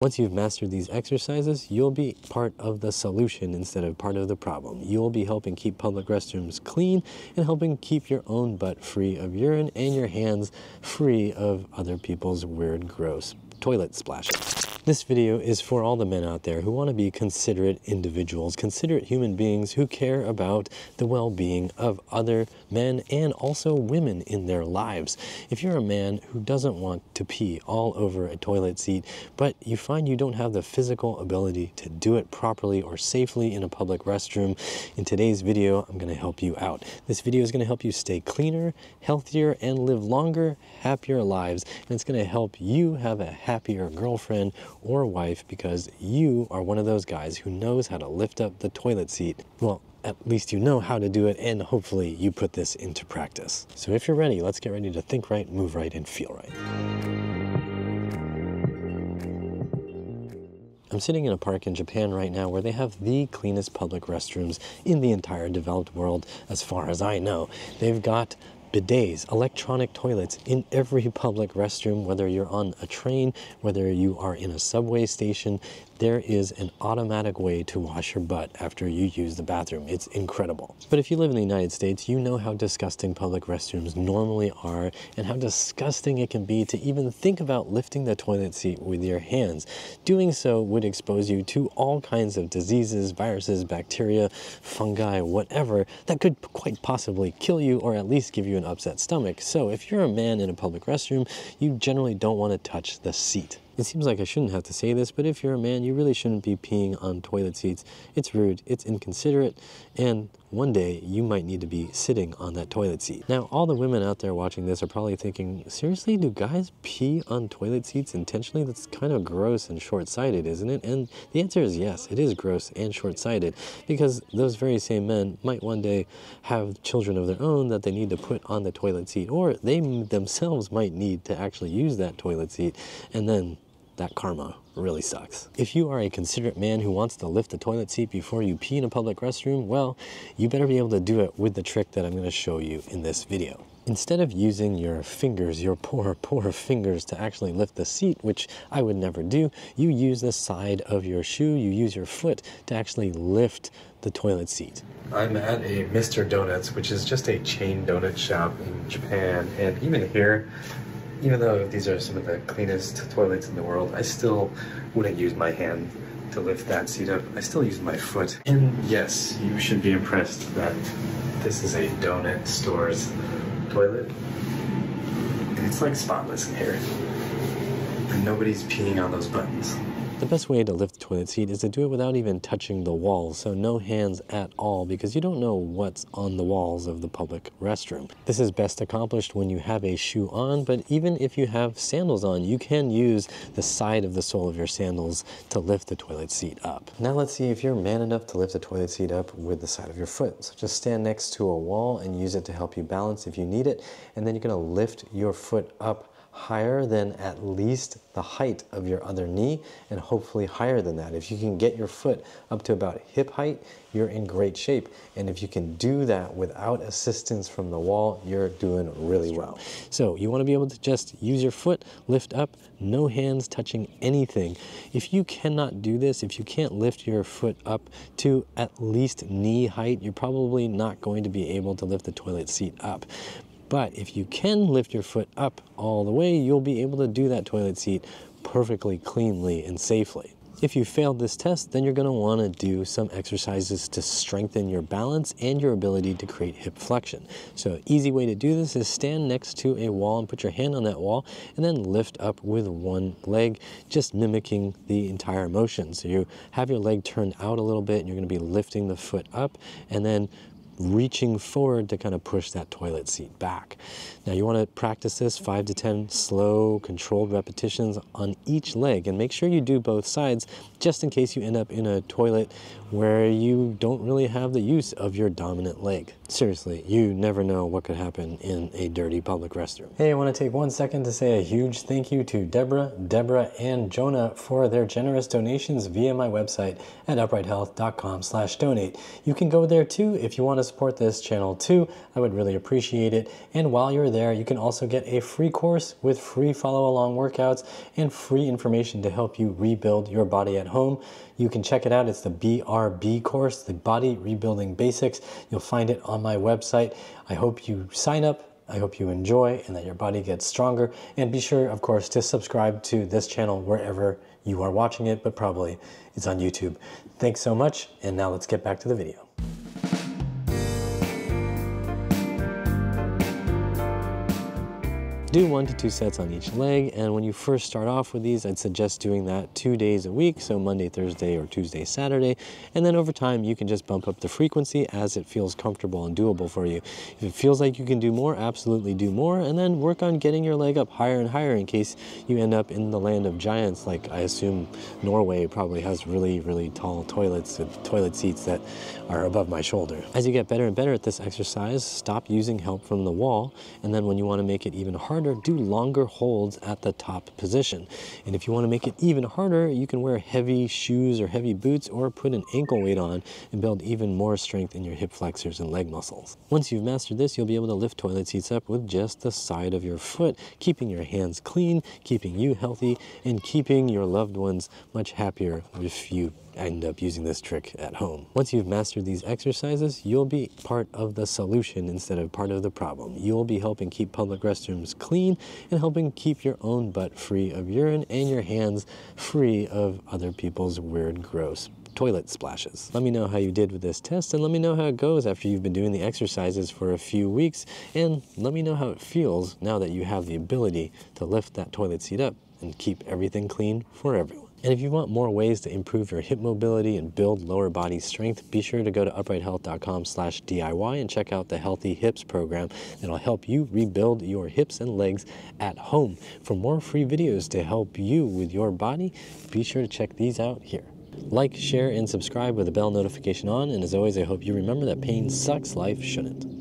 Once you've mastered these exercises, you'll be part of the solution instead of part of the problem. You'll be helping keep public restrooms clean and helping keep your own butt free of urine and your hands free of other people's weird, gross toilet splashes. This video is for all the men out there who want to be considerate individuals, considerate human beings who care about the well-being of other men and also women in their lives. If you're a man who doesn't want to pee all over a toilet seat, but you find you don't have the physical ability to do it properly or safely in a public restroom, in today's video, I'm going to help you out. This video is going to help you stay cleaner, healthier, and live longer, happier lives. And it's going to help you have a happier girlfriend or wife because you are one of those guys who knows how to lift up the toilet seat. Well, at least you know how to do it and hopefully you put this into practice. So if you're ready, let's get ready to think right, move right, and feel right. I'm sitting in a park in Japan right now where they have the cleanest public restrooms in the entire developed world as far as I know. They've got bidets, electronic toilets in every public restroom, whether you're on a train, whether you are in a subway station, there is an automatic way to wash your butt after you use the bathroom. It's incredible. But if you live in the United States, you know how disgusting public restrooms normally are and how disgusting it can be to even think about lifting the toilet seat with your hands. Doing so would expose you to all kinds of diseases, viruses, bacteria, fungi, whatever, that could quite possibly kill you or at least give you an upset stomach. So if you're a man in a public restroom, you generally don't want to touch the seat. It seems like I shouldn't have to say this, but if you're a man, you really shouldn't be peeing on toilet seats. It's rude, it's inconsiderate, and one day you might need to be sitting on that toilet seat. Now, all the women out there watching this are probably thinking, seriously, do guys pee on toilet seats intentionally? That's kind of gross and short-sighted, isn't it? And the answer is yes, it is gross and short-sighted because those very same men might one day have children of their own that they need to put on the toilet seat, or they themselves might need to actually use that toilet seat, and then that karma really sucks. If you are a considerate man who wants to lift the toilet seat before you pee in a public restroom, well, you better be able to do it with the trick that I'm going to show you in this video. Instead of using your fingers, your poor, poor fingers to actually lift the seat, which I would never do, you use the side of your shoe, you use your foot to actually lift the toilet seat. I'm at a Mr. Donuts, which is just a chain donut shop in Japan, and even here, even though these are some of the cleanest toilets in the world, I still wouldn't use my hand to lift that seat up. I still use my foot. And yes, you should be impressed that this is a donut store's toilet. It's like spotless in here. And nobody's peeing on those buttons. The best way to lift the toilet seat is to do it without even touching the walls, so no hands at all because you don't know what's on the walls of the public restroom. This is best accomplished when you have a shoe on, but even if you have sandals on, you can use the side of the sole of your sandals to lift the toilet seat up. Now let's see if you're man enough to lift the toilet seat up with the side of your foot. So just stand next to a wall and use it to help you balance if you need it, and then you're gonna lift your foot up higher than at least the height of your other knee and hopefully higher than that. If you can get your foot up to about hip height, you're in great shape. And if you can do that without assistance from the wall, you're doing really well. So you want to be able to just use your foot, lift up, no hands touching anything. If you cannot do this, if you can't lift your foot up to at least knee height, you're probably not going to be able to lift the toilet seat up. But if you can lift your foot up all the way, you'll be able to do that toilet seat perfectly cleanly and safely. If you failed this test, then you're going to want to do some exercises to strengthen your balance and your ability to create hip flexion. So easy way to do this is stand next to a wall and put your hand on that wall and then lift up with one leg, just mimicking the entire motion. So you have your leg turned out a little bit and you're going to be lifting the foot up and then reaching forward to kind of push that toilet seat back. Now you want to practice this five to 10 slow controlled repetitions on each leg and make sure you do both sides just in case you end up in a toilet where you don't really have the use of your dominant leg. Seriously, you never know what could happen in a dirty public restroom. Hey, I want to take one second to say a huge thank you to Deborah, Deborah, and Jonah for their generous donations via my website at uprighthealth.com slash donate. You can go there too if you want to support this channel too, I would really appreciate it. And while you're there, you can also get a free course with free follow along workouts and free information to help you rebuild your body at home. You can check it out. It's the BRB course, the Body Rebuilding Basics. You'll find it on my website. I hope you sign up I hope you enjoy and that your body gets stronger. And be sure, of course, to subscribe to this channel wherever you are watching it, but probably it's on YouTube. Thanks so much, and now let's get back to the video. Do one to two sets on each leg, and when you first start off with these, I'd suggest doing that two days a week, so Monday, Thursday, or Tuesday, Saturday, and then over time you can just bump up the frequency as it feels comfortable and doable for you. If it feels like you can do more, absolutely do more, and then work on getting your leg up higher and higher in case you end up in the land of giants, like I assume Norway probably has really, really tall toilets with toilet seats that are above my shoulder. As you get better and better at this exercise, stop using help from the wall, and then when you want to make it even harder, harder, do longer holds at the top position. And if you want to make it even harder, you can wear heavy shoes or heavy boots or put an ankle weight on and build even more strength in your hip flexors and leg muscles. Once you've mastered this, you'll be able to lift toilet seats up with just the side of your foot, keeping your hands clean, keeping you healthy, and keeping your loved ones much happier if you end up using this trick at home. Once you've mastered these exercises, you'll be part of the solution instead of part of the problem. You'll be helping keep public restrooms clean and helping keep your own butt free of urine and your hands free of other people's weird, gross toilet splashes. Let me know how you did with this test and let me know how it goes after you've been doing the exercises for a few weeks and let me know how it feels now that you have the ability to lift that toilet seat up and keep everything clean for everyone. And if you want more ways to improve your hip mobility and build lower body strength, be sure to go to uprighthealth.com slash DIY and check out the Healthy Hips program that'll help you rebuild your hips and legs at home. For more free videos to help you with your body, be sure to check these out here. Like, share, and subscribe with the bell notification on. And as always, I hope you remember that pain sucks, life shouldn't.